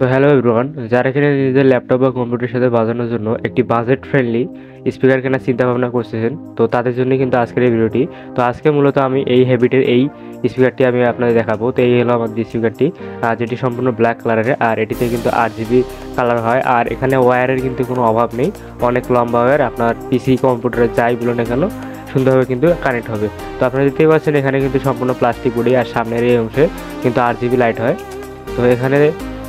So hello everyone যারা এখানে নিজেদের ল্যাপটপ বা কম্পিউটারের সাথে বাজানোর জন্য একটি বাজেট ফ্রেন্ডলি স্পিকার কেনার চিন্তা ভাবনা করতেছেন, তো তাদের জন্য কিন্তু আজকের এই ভিডিওটি। তো আজকে মূলত আমি এই হ্যাবিটের এই স্পিকারটি আমি আপনাদের দেখাবো। তো এই হলো আমাদের স্পিকারটি আর যেটি সম্পূর্ণ ব্ল্যাক কালারের আর এটিতে কিন্তু আট জিবি কালার হয়। আর এখানে ওয়্যারের কিন্তু কোনো অভাব নেই। অনেক লম্বা ওয়্যার আপনার পিসি কম্পিউটারে যাই বলুন না কেন, সুন্দরভাবে কিন্তু কানেক্ট হবে। তো আপনারা দেখতেই পাচ্ছেন এখানে কিন্তু সম্পূর্ণ প্লাস্টিক বডি আর সামনের এই অংশে কিন্তু আট জিবি লাইট হয়। তো এখানে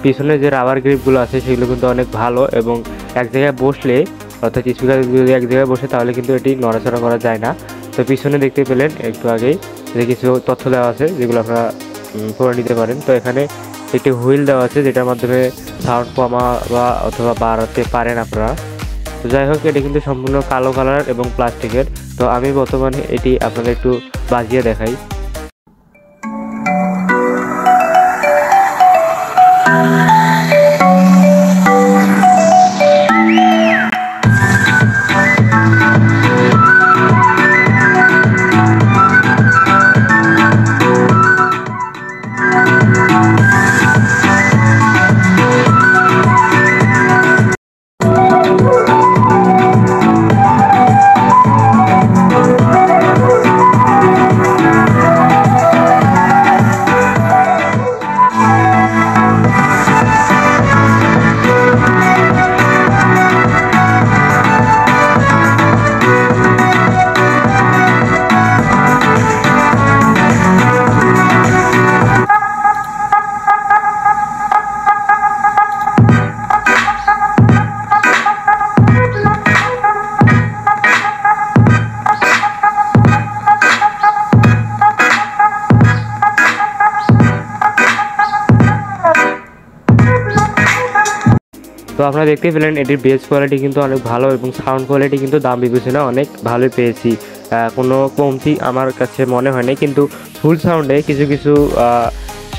পিছনে যে রাবার গ্রিপগুলো আছে, সেগুলো কিন্তু অনেক ভালো এবং এক জায়গায় বসলে, অর্থাৎ স্পিকার যদি এক জায়গায় বসে, তাহলে কিন্তু এটি নড়াচড়া করা যায় না। তো পিছনে দেখতে পেলেন, একটু আগেই যে কিছু তথ্য দেওয়া আছে, যেগুলো আপনারা করে নিতে পারেন। তো এখানে একটি হুইল দেওয়া আছে, যেটার মাধ্যমে সাউন্ড কমা বা, অথবা বাড়াতে পারেন আপনারা। তো যাই হোক, এটি কিন্তু সম্পূর্ণ কালো কালার এবং প্লাস্টিকের তো আমি বর্তমানে এটি আপনাদের একটু বাজিয়ে দেখাই। তো আপনারা দেখতেই পেলেন, এটির বেস কোয়ালিটি কিন্তু অনেক ভালো এবং সাউন্ড কোয়ালিটি কিন্তু দাম বিবেচনা অনেক ভালোই পেয়েছি। কোনো কমতি আমার কাছে মনে হয়নি, কিন্তু ফুল সাউন্ডে কিছু কিছু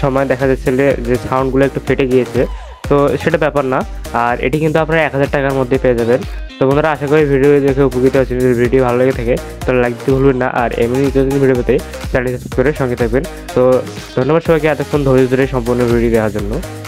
সময় দেখা যাচ্ছে যে- সাউন্ডগুলো একটু ফেটে গিয়েছে। তো সেটা ব্যাপার না, আর এটি কিন্তু আপনারা এক হাজার টাকার মধ্যে পেয়ে যাবেন। তো বন্ধুরা, আশা করি ভিডিও দেখে উপকৃত হচ্ছে যদি ভিডিও ভালো লেগে থাকে, তাহলে লাইক দিতে ভুলবেন না। আর এমনি যদি ভিডিও পেতে চ্যানেল সাবস্ক্রাইব করে সঙ্গে থাকবেন। তো ধন্যবাদ সবাইকে, এতক্ষণ ধৈর্য ধরে সম্পূর্ণ ভিডিও দেওয়ার জন্য।